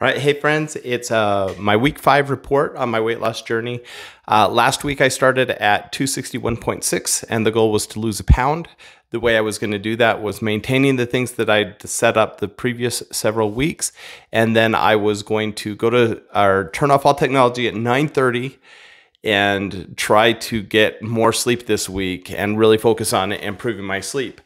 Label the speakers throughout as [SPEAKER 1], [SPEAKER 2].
[SPEAKER 1] All right, hey friends, it's uh, my week five report on my weight loss journey. Uh, last week I started at 261.6, and the goal was to lose a pound. The way I was going to do that was maintaining the things that I'd set up the previous several weeks, and then I was going to go to our turn off all technology at 9:30 and try to get more sleep this week and really focus on improving my sleep.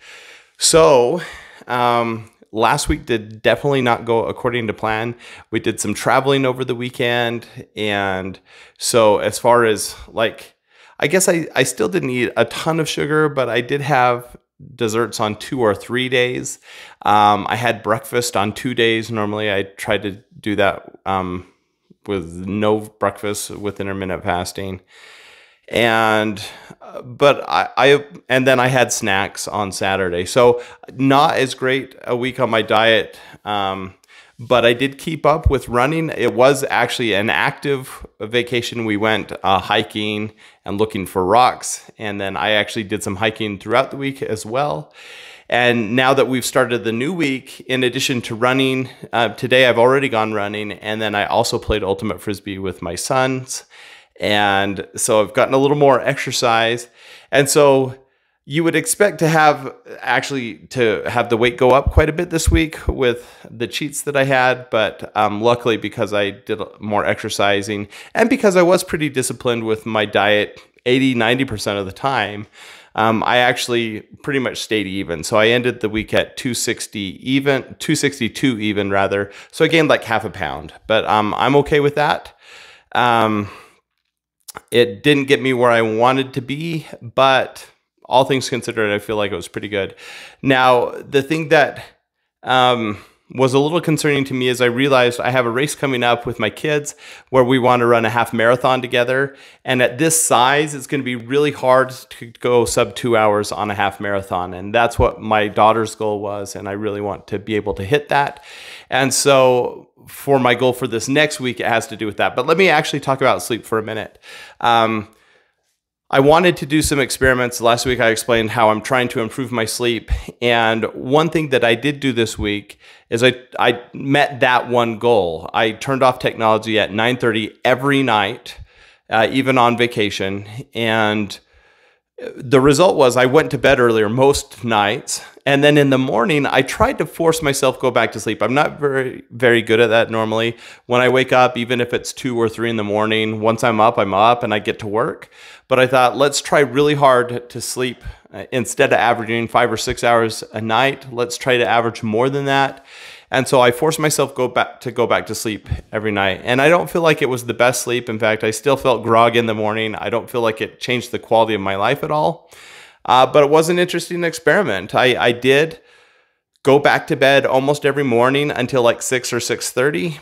[SPEAKER 1] So. Um, last week did definitely not go according to plan. We did some traveling over the weekend. And so, as far as like, I guess I, I still didn't eat a ton of sugar, but I did have desserts on two or three days. Um, I had breakfast on two days. Normally, I try to do that um, with no breakfast with intermittent fasting and but I, I and then I had snacks on Saturday, so not as great a week on my diet. Um, but I did keep up with running. It was actually an active vacation. We went uh, hiking and looking for rocks, and then I actually did some hiking throughout the week as well. And now that we've started the new week, in addition to running, uh, today I've already gone running, and then I also played ultimate frisbee with my sons and so I've gotten a little more exercise. And so you would expect to have actually to have the weight go up quite a bit this week with the cheats that I had, but um, luckily because I did more exercising and because I was pretty disciplined with my diet 80 90% of the time, um, I actually pretty much stayed even. So I ended the week at 260 even, 262 even rather. So I gained like half a pound, but um, I'm okay with that. It didn't get me where I wanted to be, but all things considered, I feel like it was pretty good. Now, the thing that um, was a little concerning to me as I realized I have a race coming up with my kids where we want to run a half marathon together. And at this size, it's going to be really hard to go sub two hours on a half marathon. And that's what my daughter's goal was. And I really want to be able to hit that. And so for my goal for this next week, it has to do with that. But let me actually talk about sleep for a minute. Um, I wanted to do some experiments. Last week, I explained how I'm trying to improve my sleep. And one thing that I did do this week is I, I met that one goal. I turned off technology at 9:30 every night, uh, even on vacation. And the result was I went to bed earlier most nights and then in the morning I tried to force myself go back to sleep. I'm not very very good at that normally. When I wake up even if it's 2 or 3 in the morning, once I'm up, I'm up and I get to work. But I thought let's try really hard to sleep uh, instead of averaging 5 or 6 hours a night, let's try to average more than that. And so I forced myself go back to go back to sleep every night. And I don't feel like it was the best sleep. In fact, I still felt grog in the morning. I don't feel like it changed the quality of my life at all. Uh, but it was an interesting experiment. I, I did go back to bed almost every morning until like 6 or 6.30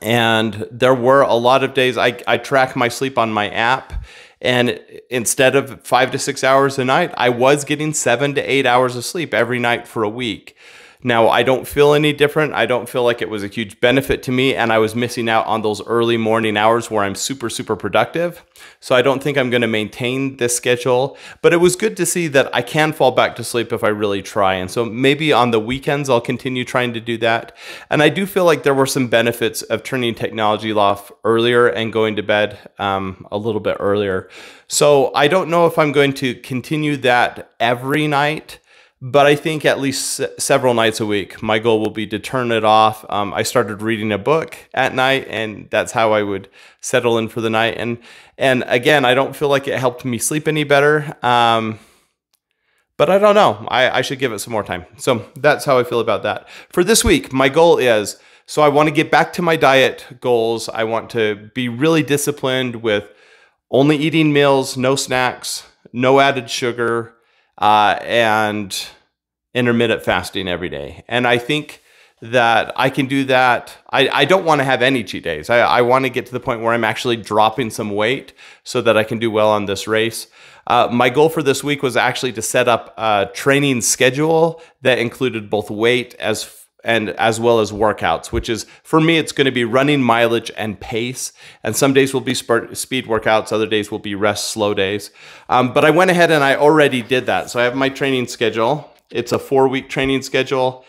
[SPEAKER 1] and there were a lot of days I, I track my sleep on my app and instead of five to six hours a night i was getting seven to eight hours of sleep every night for a week now, I don't feel any different. I don't feel like it was a huge benefit to me, and I was missing out on those early morning hours where I'm super, super productive. So I don't think I'm going to maintain this schedule, but it was good to see that I can fall back to sleep if I really try. And so maybe on the weekends, I'll continue trying to do that. And I do feel like there were some benefits of turning technology off earlier and going to bed um, a little bit earlier. So I don't know if I'm going to continue that every night but I think at least several nights a week, my goal will be to turn it off. Um, I started reading a book at night, and that's how I would settle in for the night. And and again, I don't feel like it helped me sleep any better. Um, but I don't know. I, I should give it some more time. So that's how I feel about that. For this week, my goal is so I want to get back to my diet goals. I want to be really disciplined with only eating meals, no snacks, no added sugar uh, and intermittent fasting every day. And I think that I can do that. I, I don't want to have any cheat days. I, I want to get to the point where I'm actually dropping some weight so that I can do well on this race. Uh, my goal for this week was actually to set up a training schedule that included both weight as and as well as workouts, which is for me, it's going to be running mileage and pace. And some days will be speed workouts, other days will be rest slow days. Um, but I went ahead and I already did that. So I have my training schedule. It's a four week training schedule.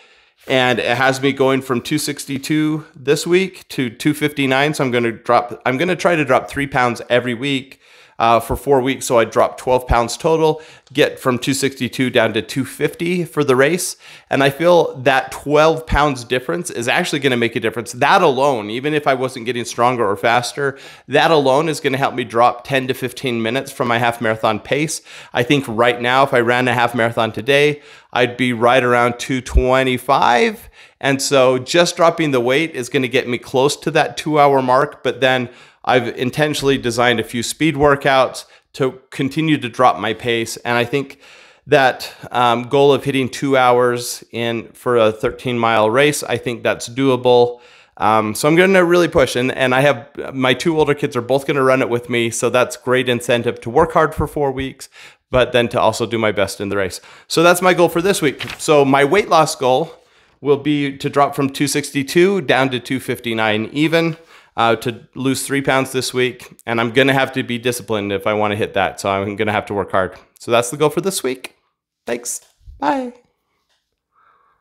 [SPEAKER 1] and it has me going from 262 this week to 259. So I'm going to drop, I'm going to try to drop three pounds every week uh, for four weeks. So I dropped 12 pounds total, get from 262 down to 250 for the race. And I feel that 12 pounds difference is actually going to make a difference. That alone, even if I wasn't getting stronger or faster, that alone is going to help me drop 10 to 15 minutes from my half marathon pace. I think right now, if I ran a half marathon today, I'd be right around 225. And so just dropping the weight is going to get me close to that two hour mark. But then I've intentionally designed a few speed workouts to continue to drop my pace. And I think that um, goal of hitting two hours in for a 13 mile race, I think that's doable. Um, so I'm going to really push, and and I have my two older kids are both going to run it with me, so that's great incentive to work hard for four weeks, but then to also do my best in the race. So that's my goal for this week. So my weight loss goal will be to drop from 262 down to 259 even uh, to lose three pounds this week. And I'm going to have to be disciplined if I want to hit that. So I'm going to have to work hard. So that's the goal for this week. Thanks. Bye.